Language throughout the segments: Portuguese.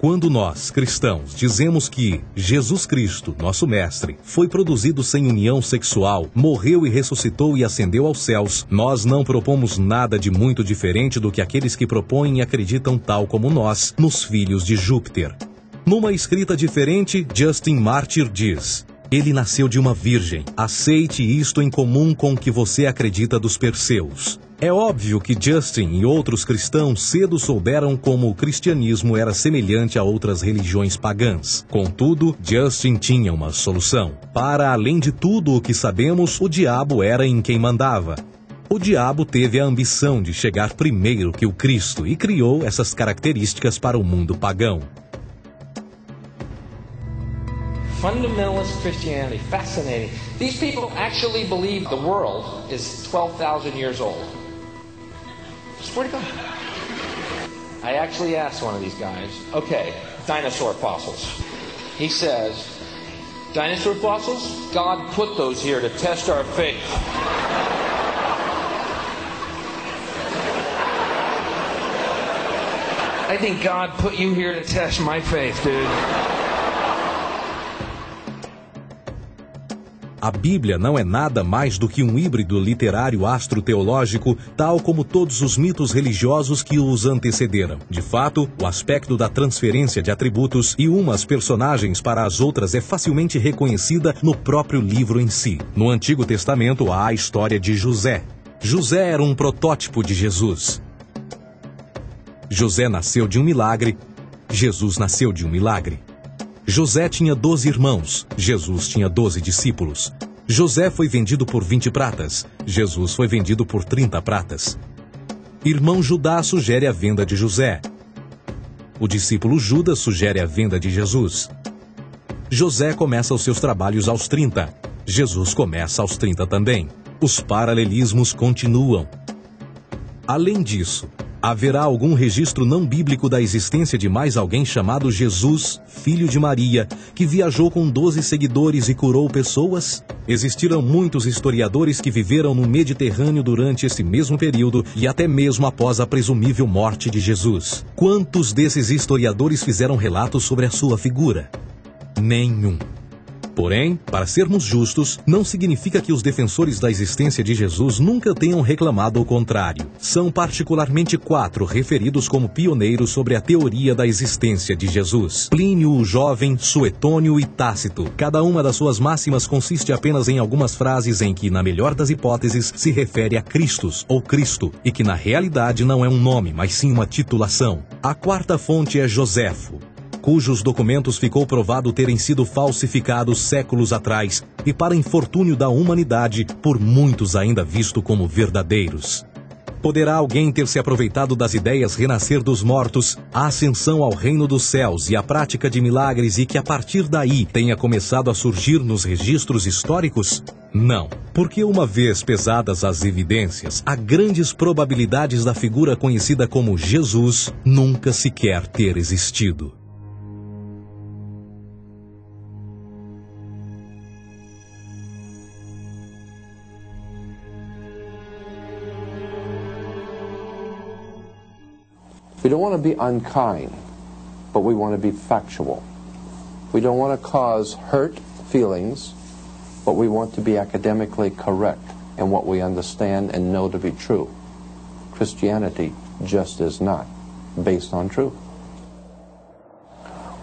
Quando nós, cristãos, dizemos que Jesus Cristo, nosso Mestre, foi produzido sem união sexual, morreu e ressuscitou e ascendeu aos céus, nós não propomos nada de muito diferente do que aqueles que propõem e acreditam tal como nós nos filhos de Júpiter. Numa escrita diferente, Justin Martyr diz: Ele nasceu de uma virgem. Aceite isto em comum com o que você acredita dos Perseus. É óbvio que Justin e outros cristãos cedo souberam como o cristianismo era semelhante a outras religiões pagãs. Contudo, Justin tinha uma solução. Para além de tudo o que sabemos, o diabo era em quem mandava. O diabo teve a ambição de chegar primeiro que o Cristo e criou essas características para o mundo pagão. Fundamentalist Christianity, fascinating. These people actually believe the world is 12,000 years old. Swear to God. I actually asked one of these guys, okay, dinosaur fossils. He says, dinosaur fossils? God put those here to test our faith. I think God put you here to test my faith, dude. A Bíblia não é nada mais do que um híbrido literário astroteológico, tal como todos os mitos religiosos que os antecederam. De fato, o aspecto da transferência de atributos e umas personagens para as outras é facilmente reconhecida no próprio livro em si. No Antigo Testamento há a história de José. José era um protótipo de Jesus. José nasceu de um milagre, Jesus nasceu de um milagre. José tinha doze irmãos, Jesus tinha doze discípulos. José foi vendido por vinte pratas, Jesus foi vendido por trinta pratas. Irmão Judá sugere a venda de José. O discípulo Judas sugere a venda de Jesus. José começa os seus trabalhos aos 30. Jesus começa aos 30 também. Os paralelismos continuam. Além disso, haverá algum registro não bíblico da existência de mais alguém chamado Jesus, filho de Maria, que viajou com doze seguidores e curou pessoas? Existiram muitos historiadores que viveram no Mediterrâneo durante esse mesmo período e até mesmo após a presumível morte de Jesus. Quantos desses historiadores fizeram relatos sobre a sua figura? Nenhum. Porém, para sermos justos, não significa que os defensores da existência de Jesus nunca tenham reclamado o contrário. São particularmente quatro referidos como pioneiros sobre a teoria da existência de Jesus: Plínio o Jovem, Suetônio e Tácito. Cada uma das suas máximas consiste apenas em algumas frases em que, na melhor das hipóteses, se refere a Cristos ou Cristo, e que na realidade não é um nome, mas sim uma titulação. A quarta fonte é Joséfo, cujos documentos ficou provado terem sido falsificados séculos atrás e, para infortúnio da humanidade, por muitos ainda visto como verdadeiros. Poderá alguém ter se aproveitado das ideias renascer dos mortos, a ascensão ao reino dos céus e a prática de milagres e que a partir daí tenha começado a surgir nos registros históricos? Não, porque uma vez pesadas as evidências, há grandes probabilidades da figura conhecida como Jesus nunca sequer ter existido. We don't want to be unkind, but we want to be factual. We don't want to cause hurt feelings, but we want to be academically correct in what we understand and know to be true. Christianity just is not based on truth.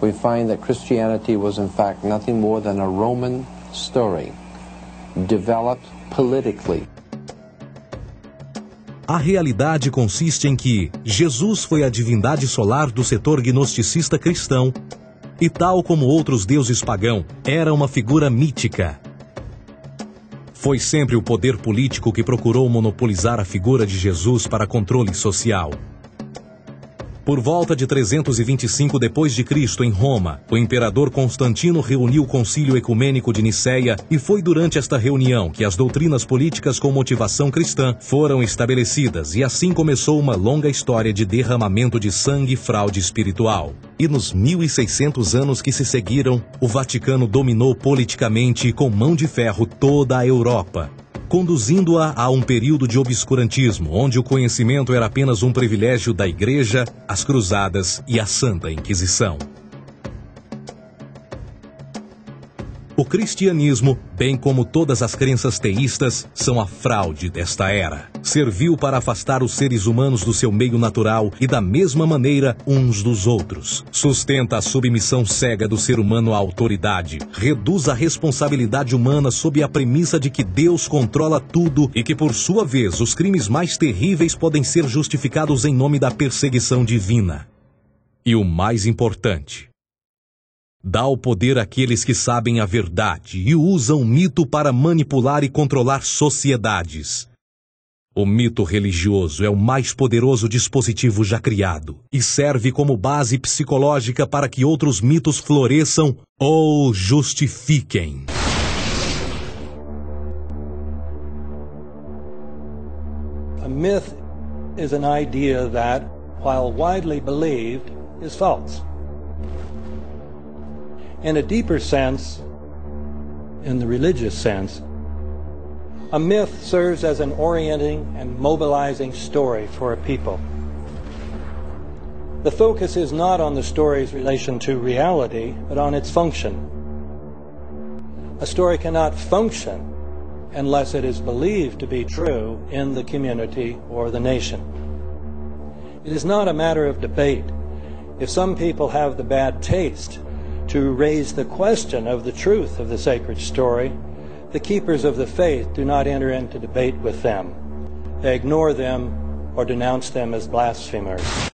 We find that Christianity was in fact nothing more than a Roman story developed politically A realidade consiste em que Jesus foi a divindade solar do setor gnosticista cristão e, tal como outros deuses pagãos, era uma figura mítica. Foi sempre o poder político que procurou monopolizar a figura de Jesus para controle social. Por volta de 325 depois de Cristo em Roma, o imperador Constantino reuniu o Concílio Ecumênico de Nicéia e foi durante esta reunião que as doutrinas políticas com motivação cristã foram estabelecidas e assim começou uma longa história de derramamento de sangue e fraude espiritual. E nos 1600 anos que se seguiram, o Vaticano dominou politicamente e com mão de ferro toda a Europa. Conduzindo-a a um período de obscurantismo, onde o conhecimento era apenas um privilégio da Igreja, as Cruzadas e a Santa Inquisição. Cristianismo, bem como todas as crenças teístas, são a fraude desta era. Serviu para afastar os seres humanos do seu meio natural e, da mesma maneira, uns dos outros. Sustenta a submissão cega do ser humano à autoridade. Reduz a responsabilidade humana sob a premissa de que Deus controla tudo e que, por sua vez, os crimes mais terríveis podem ser justificados em nome da perseguição divina. E o mais importante, dá o poder àqueles que sabem a verdade e usam o mito para manipular e controlar sociedades. O mito religioso é o mais poderoso dispositivo já criado e serve como base psicológica para que outros mitos floresçam ou justifiquem. A myth is an idea that, while widely believed, is false. In a deeper sense, in the religious sense, a myth serves as an orienting and mobilizing story for a people. The focus is not on the story's relation to reality, but on its function. A story cannot function unless it is believed to be true in the community or the nation. It is not a matter of debate. If some people have the bad taste to raise the question of the truth of the sacred story, the keepers of the faith do not enter into debate with them. They ignore them or denounce them as blasphemers.